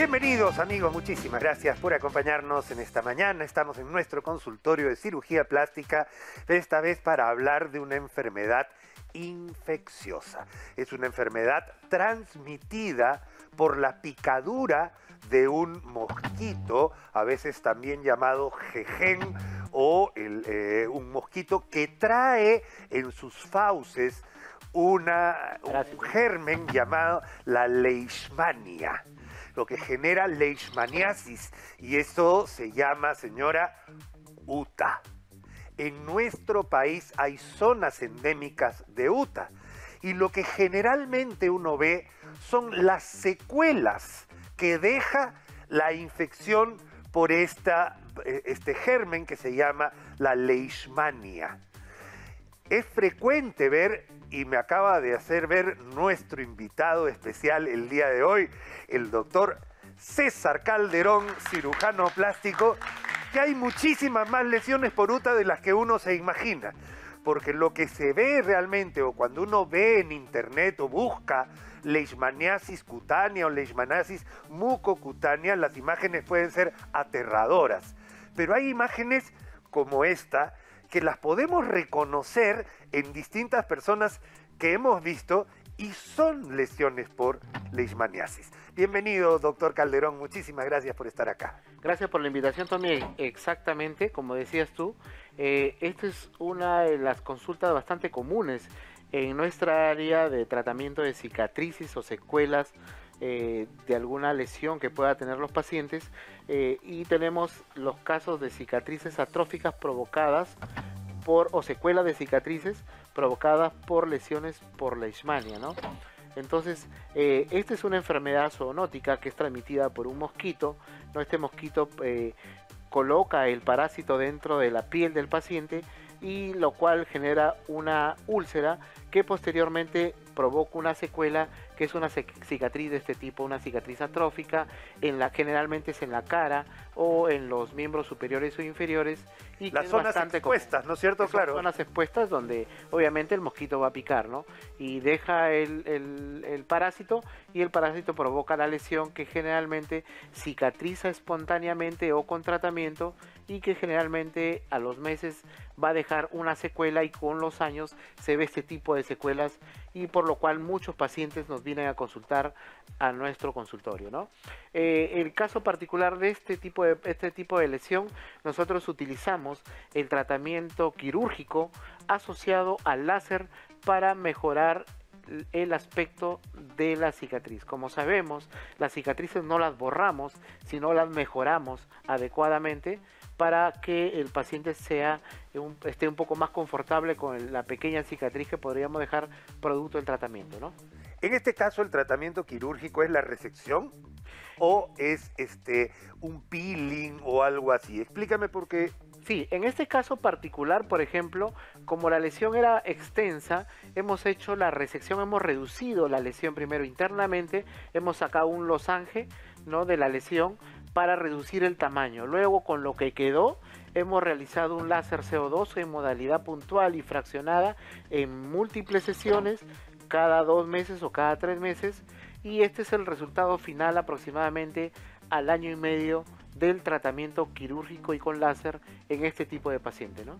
Bienvenidos amigos, muchísimas gracias por acompañarnos en esta mañana. Estamos en nuestro consultorio de cirugía plástica, esta vez para hablar de una enfermedad infecciosa. Es una enfermedad transmitida por la picadura de un mosquito, a veces también llamado jejen, o eh, un mosquito que trae en sus fauces una, un germen llamado la leishmania lo que genera leishmaniasis y eso se llama, señora, UTA. En nuestro país hay zonas endémicas de UTA y lo que generalmente uno ve son las secuelas que deja la infección por esta, eh, este germen que se llama la leishmania. Es frecuente ver, y me acaba de hacer ver nuestro invitado especial el día de hoy, el doctor César Calderón, cirujano plástico, que hay muchísimas más lesiones por UTA de las que uno se imagina. Porque lo que se ve realmente, o cuando uno ve en internet o busca leishmaniasis cutánea o leishmaniasis mucocutánea, las imágenes pueden ser aterradoras. Pero hay imágenes como esta que las podemos reconocer en distintas personas eh, de alguna lesión que pueda tener los pacientes eh, y tenemos los casos de cicatrices atróficas provocadas por o secuelas de cicatrices provocadas por lesiones por leishmania, ¿no? Entonces, eh, esta es una enfermedad zoonótica que es transmitida por un mosquito, ¿no? Este mosquito coloca el parásito dentro de la piel del paciente y lo cual genera una úlcera que posteriormente provoca una secuela que es una cicatriz de este tipo, una cicatriz atrófica, en la generalmente es en la cara o en los miembros superiores o inferiores y las zonas expuestas, ¿no es cierto? Claro. Zonas expuestas donde obviamente el mosquito va a picar, ¿no? Y deja el, el parásito y el parásito provoca la lesión que generalmente cicatriza espontáneamente o con tratamiento y que generalmente a los meses va a dejar una secuela y con los años se ve este tipo de secuelas y por lo cual muchos pacientes nos vienen a consultar a nuestro consultorio. ¿no? Eh, el caso particular de este tipo de, este tipo de lesión, nosotros utilizamos el tratamiento quirúrgico asociado al láser para mejorar el aspecto de la cicatriz. Como sabemos, las cicatrices no las borramos, sino las mejoramos adecuadamente para que el paciente sea esté un poco más confortable con la pequeña cicatriz que podríamos dejar producto del tratamiento, ¿no? En este caso, el tratamiento quirúrgico es la resección o es este un peeling o algo así. Explícame por qué. Sí, en este caso particular, por ejemplo, como la lesión era extensa, hemos hecho la resección, hemos reducido la lesión primero internamente, hemos sacado un losange ¿no? de la lesión para reducir el tamaño. Luego con lo que quedó hemos realizado un láser CO2 en modalidad puntual y fraccionada en múltiples sesiones cada dos meses o cada tres meses y este es el resultado final aproximadamente al año y medio del tratamiento quirúrgico y con láser en este tipo de paciente, ¿no?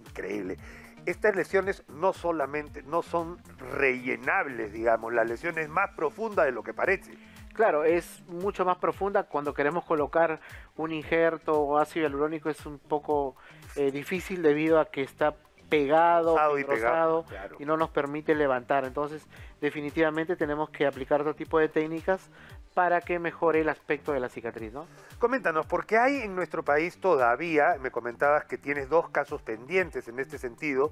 Increíble. Estas lesiones no solamente no son rellenables, digamos, la lesión es más profunda de lo que parece. Claro, es mucho más profunda. Cuando queremos colocar un injerto o ácido hialurónico es un poco eh, difícil debido a que está pegado, y, pegado y no nos permite levantar. Entonces, definitivamente tenemos que aplicar otro tipo de técnicas para que mejore el aspecto de la cicatriz, ¿no? Coméntanos, porque hay en nuestro país todavía, me comentabas que tienes dos casos pendientes en este sentido,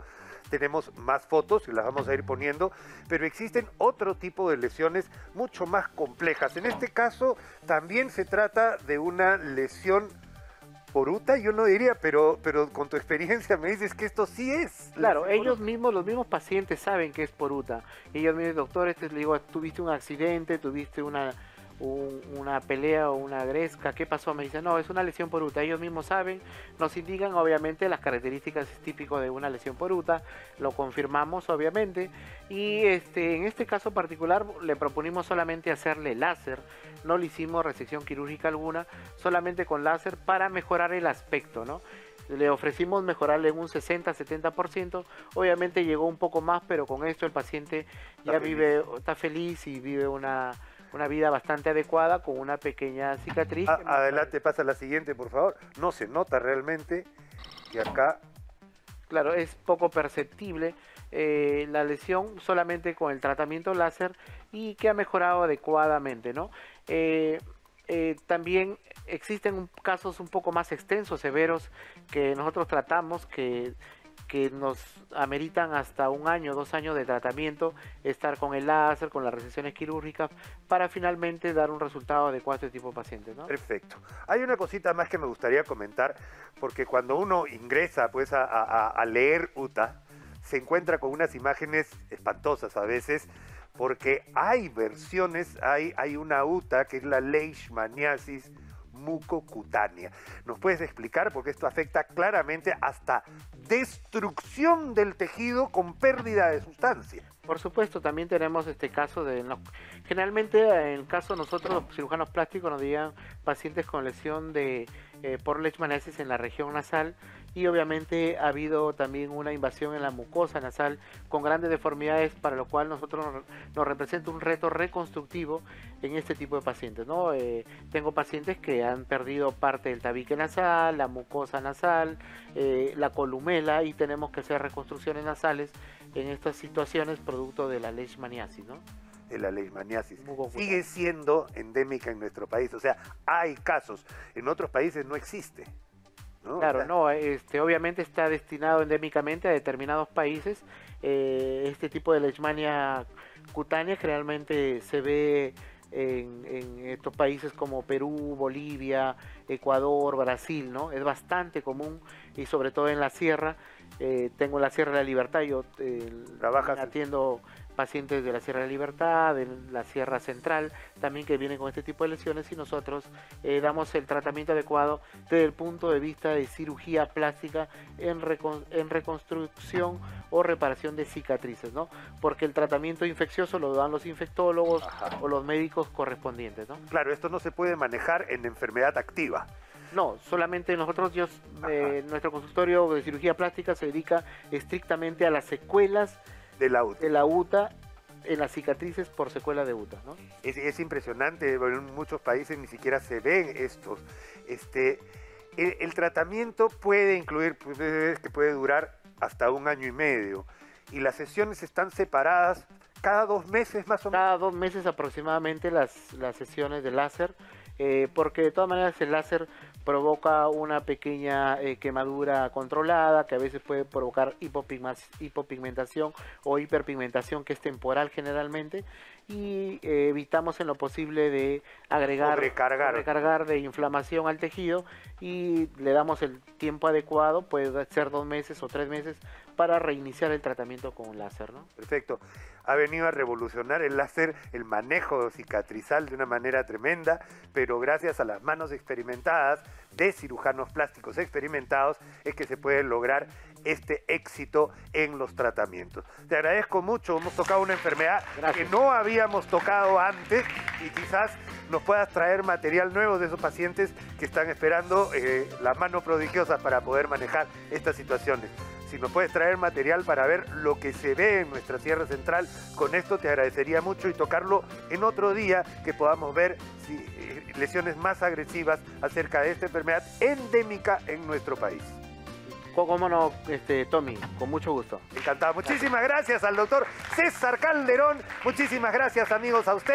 tenemos más fotos y las vamos a ir poniendo, pero existen otro tipo de lesiones mucho más complejas. En este caso también se trata de una lesión por UTA, yo no diría, pero, pero con tu experiencia me dices que esto sí es. Claro, ellos mismos, los mismos pacientes saben que es por UTA. Ellos me dicen, doctor, este, le digo, tuviste un accidente, tuviste una una pelea o una gresca, ¿qué pasó? Me dicen, no, es una lesión por UTA. Ellos mismos saben, nos indican obviamente las características típicas de una lesión por UTA, lo confirmamos obviamente, y este, en este caso particular le proponimos solamente hacerle láser, no le hicimos resección quirúrgica alguna, solamente con láser para mejorar el aspecto, ¿no? le ofrecimos mejorarle en un 60-70%, obviamente llegó un poco más, pero con esto el paciente ya vive, está feliz y vive una una vida bastante adecuada con una pequeña cicatriz. adelante, pasa la siguiente, por favor. No se nota realmente que acá... Claro, es poco perceptible eh, la lesión solamente con el tratamiento láser y que ha mejorado adecuadamente, ¿no? Eh, eh, también existen casos un poco más extensos, severos, que nosotros tratamos, que que nos ameritan hasta un año, dos años de tratamiento, estar con el láser, con las recesiones quirúrgicas, para finalmente dar un resultado adecuado a este tipo de pacientes. ¿no? Perfecto. Hay una cosita más que me gustaría comentar, porque cuando uno ingresa pues, a, leer UTA, se encuentra con unas imágenes espantosas a veces, porque hay versiones, hay, hay una UTA que es la leishmaniasis mucocutánea. ¿Nos puedes explicar? Porque esto afecta claramente hasta destrucción del tejido con pérdida de sustancia. Por supuesto, también tenemos este caso de... generalmente en el caso nosotros los cirujanos plásticos nos digan pacientes con lesión de eh, por leishmaniasis en la región nasal y obviamente ha habido también una invasión en la mucosa nasal con grandes deformidades para lo cual nosotros nos, representa un reto reconstructivo en este tipo de pacientes. ¿no? Eh, tengo pacientes que han perdido parte del tabique nasal, la mucosa nasal, eh, la columela y tenemos que hacer reconstrucciones nasales en estas situaciones producto de la leishmaniasis. ¿no? de la leishmaniasis. Sigue siendo endémica en nuestro país, o sea, hay casos, en otros países no existe. Claro, no, este, obviamente está destinado endémicamente a determinados países. Eh, este tipo de leishmania cutánea generalmente se ve en, estos países como Perú, Bolivia, Ecuador, Brasil, ¿no? Es bastante común y sobre todo en la sierra. Eh, tengo la Sierra de la Libertad, yo eh, atiendo pacientes de la Sierra de Libertad, de la Sierra Central, también que vienen con este tipo de lesiones y nosotros eh, damos el tratamiento adecuado desde el punto de vista de cirugía plástica en, en reconstrucción o reparación de cicatrices, ¿no? Porque el tratamiento infeccioso lo dan los infectólogos o los médicos correspondientes, ¿no? Claro, esto no se puede manejar en enfermedad activa. No, solamente nosotros, yo, eh, nuestro consultorio de cirugía plástica se dedica estrictamente a las secuelas de la UTA. De la UTA en las cicatrices por secuela de UTA. ¿no? Es, impresionante, en muchos países ni siquiera se ven estos. Este, el, tratamiento puede incluir, pues, que puede durar hasta un año y medio. Y las sesiones están separadas cada dos meses más o menos. Cada dos meses aproximadamente las, las sesiones de láser, eh, porque de todas maneras el láser provoca una pequeña eh, quemadura controlada que a veces puede provocar hipopigmentación o hiperpigmentación que es temporal generalmente y eh, evitamos en lo posible de agregar recargar de inflamación al tejido y le damos el tiempo adecuado, puede ser dos meses o tres meses para reiniciar el tratamiento con un láser. ¿no? Perfecto. Ha venido a revolucionar el láser, el manejo cicatrizal de una manera tremenda, pero gracias a las manos experimentadas de cirujanos plásticos experimentados es que se puede lograr este éxito en los tratamientos. Te agradezco mucho, hemos tocado una enfermedad que no habíamos tocado antes y quizás nos puedas traer material nuevo de esos pacientes que están esperando eh, la mano prodigiosa para poder manejar estas situaciones. Si nos puedes traer material para ver lo que se ve en nuestra Sierra Central, con esto te agradecería mucho y tocarlo en otro día que podamos ver si, eh, lesiones más agresivas acerca de esta enfermedad endémica en nuestro país. ¿Cómo no, este, Tommy? Con mucho gusto. Encantado. Muchísimas gracias al doctor César Calderón. Muchísimas gracias, amigos, a ustedes.